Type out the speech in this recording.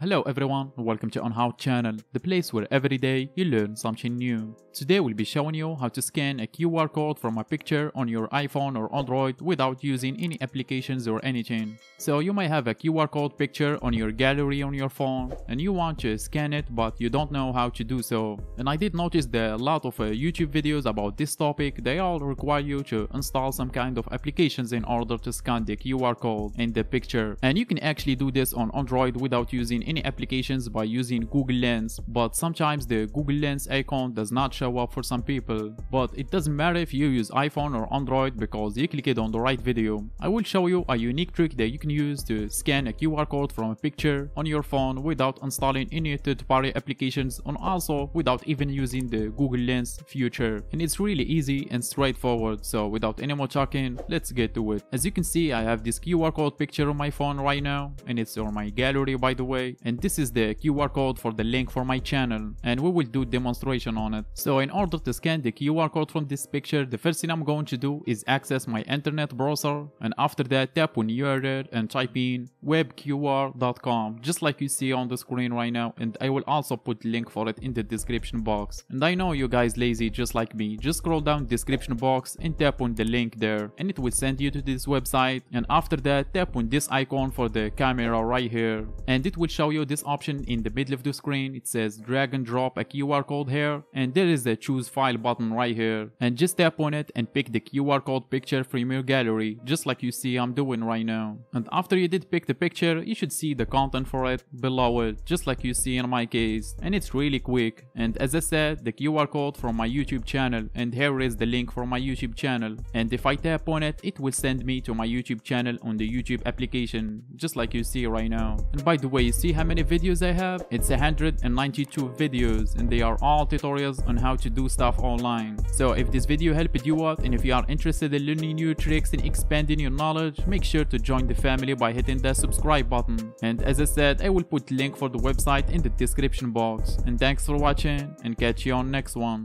Hello everyone, welcome to OnHOW channel, the place where every day you learn something new. Today we'll be showing you how to scan a QR code from a picture on your iPhone or Android without using any applications or anything. So you may have a QR code picture on your gallery on your phone and you want to scan it but you don't know how to do so. And I did notice that a lot of uh, YouTube videos about this topic, they all require you to install some kind of applications in order to scan the QR code in the picture. And you can actually do this on Android without using any applications by using Google Lens, but sometimes the Google Lens icon does not show up for some people. But it doesn't matter if you use iPhone or Android because you click it on the right video. I will show you a unique trick that you can use to scan a QR code from a picture on your phone without installing any third-party applications and also without even using the Google Lens feature. And it's really easy and straightforward, so without any more talking, let's get to it. As you can see, I have this QR code picture on my phone right now, and it's on my gallery by the way, and this is the QR code for the link for my channel. And we will do demonstration on it. So in order to scan the QR code from this picture, the first thing I'm going to do is access my internet browser. And after that tap on URL and type in webqr.com just like you see on the screen right now. And I will also put link for it in the description box. And I know you guys lazy just like me, just scroll down description box and tap on the link there. And it will send you to this website. And after that tap on this icon for the camera right here. And it will show you this option in the middle of the screen. It says drag and drop a QR code here and there is a choose file button right here and just tap on it and pick the QR code picture from your gallery just like you see I'm doing right now. And after you did pick the picture you should see the content for it below it just like you see in my case and it's really quick and as I said the QR code from my YouTube channel and here is the link for my YouTube channel and if I tap on it it will send me to my YouTube channel on the YouTube application just like you see right now. And by the way you see how many videos I have? It's 192 videos and they are all tutorials on how to do stuff online. So if this video helped you out and if you are interested in learning new tricks and expanding your knowledge, make sure to join the family by hitting the subscribe button. And as I said, I will put link for the website in the description box. And thanks for watching and catch you on next one.